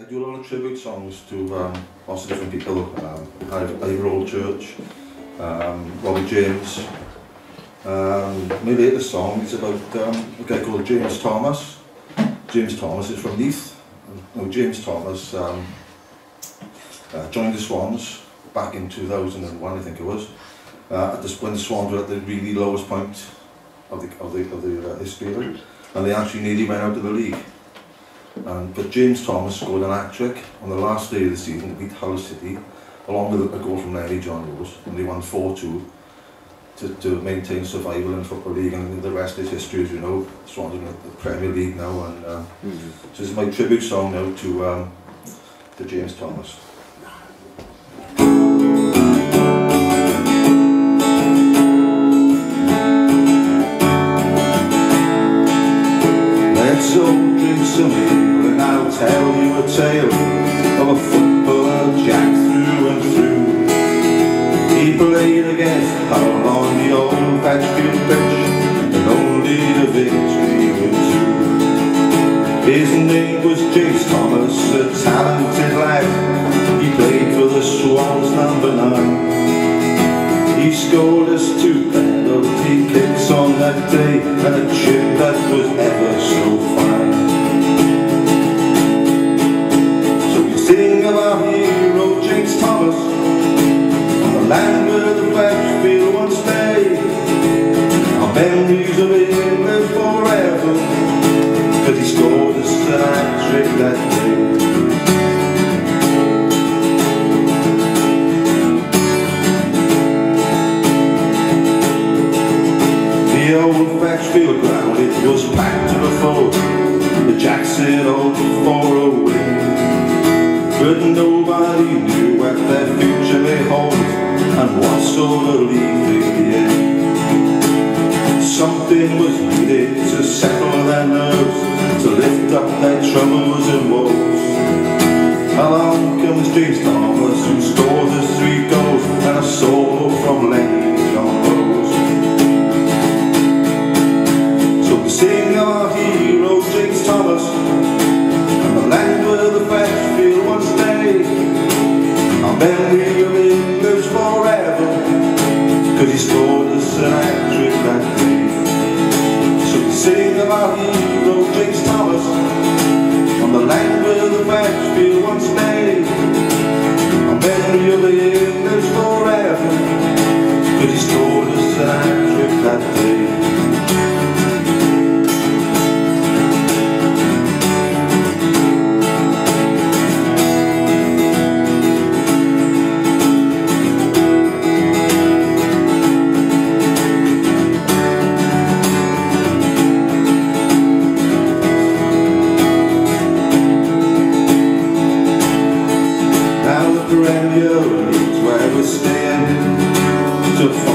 I do a lot of tribute songs to um, lots of different people. Um, Ivor Allchurch, um, Robbie James. Um, my latest song is about um, a guy called James Thomas. James Thomas is from Leith. Now, James Thomas um, uh, joined the Swans back in 2001, I think it was, uh, at this, when the Swans were at the really lowest point of the, of the, of the uh, history and they actually nearly went out of the league. And, but James Thomas scored an hat-trick on the last day of the season to beat Hull City, along with a goal from Larry Johnrose, and they won 4-2 to, to maintain survival in the Football League, and the rest is history, as you know. Swans in the Premier League now, and uh, mm -hmm. so this is my tribute song now to um, to James Thomas. Let's all drink some ale and I'll tell you a tale of a footballer Jack through and through. He played against Hull on the old Vetch Field pitch and only the victory would do. His name was James Thomas, a talented lad. He played for the Swans number nine. He scored us two penalty kicks on that day and a chip that was ever so Thomas on the land where the battlefield once lay. Our memories of him live forever cause he scored a hat-trick that day. The old Vetch Field ground, it was packed to the full. The Jackson old for a win. But nobody knew what their future may hold and what sort of league they'd in. Something was needed to settle their nerves, to lift up their troubles and woes. Along comes James Thomas cause he scored us an hat-trick that day. So we sing our hero James Thomas on the land grandeur each where we stand to